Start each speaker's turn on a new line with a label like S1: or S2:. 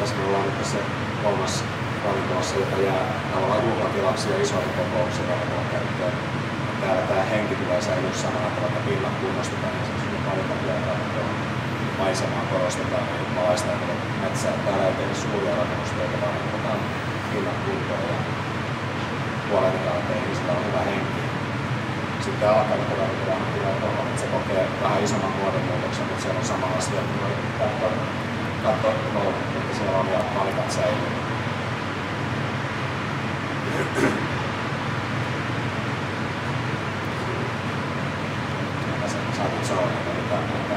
S1: tässä me ollaan nyt tässä kolmas ravintolassa, joka jää tavallaan juhlatilaksi ja isoihin kokouksiin ravintolan käyttöön. Täällä tämä henki tulee säilyä samana, että vaikka pinnat kunnostetaan, niin se paikan vielä ravintolan maisemaa korostetaan ja valaistaan metsää. Täällä ei tehdä suuria rakennustöitä, vaan otetaan pinnat kuntoon ja huolehditaan, että ihmisillä on hyvä henki. Sitten alakautta tulee tuohon, että se kokee vähän isomman muodonmuutoksen, mutta siellä on sama asia, että voi katsoa, että siellä on ja palikat säilyy. Sanoa, että mitä